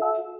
Bye.